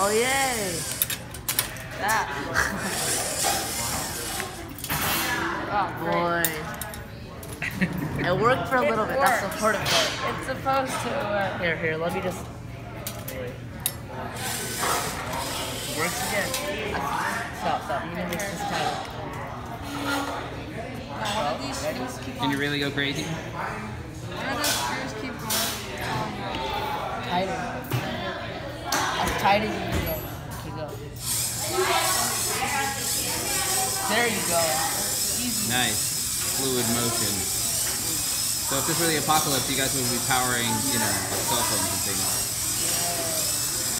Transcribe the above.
Oh yay! That. oh. Boy. it worked for a It little bit. That's the works. important part. It's supposed to work. Here, here, let me just. Wait. Works again. Stop, stop. You need to mix this title. Now, of these screws keep Can you really go crazy? One of those screws keep going. Tighter. Tight as you go. Go. There you go. Easy. Nice. Fluid motion. So if this were the apocalypse, you guys would be powering, you know, things.